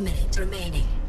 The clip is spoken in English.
minute remaining.